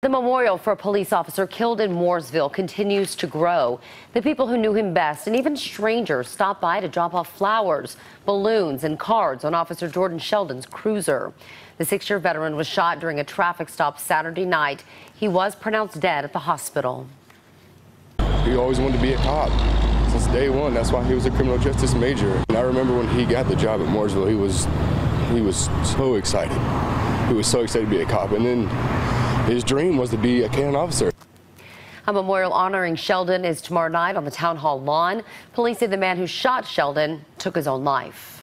The memorial for a police officer killed in Mooresville continues to grow. The people who knew him best and even strangers stopped by to drop off flowers, balloons, and cards on Officer Jordan Sheldon's cruiser. The six year veteran was shot during a traffic stop Saturday night. He was pronounced dead at the hospital. He always wanted to be a cop since day one. That's why he was a criminal justice major. And I remember when he got the job at Mooresville, he was he was so excited. He was so excited to be a cop. And then his dream was to be a canine officer. A memorial honoring Sheldon is tomorrow night on the town hall lawn. Police say the man who shot Sheldon took his own life.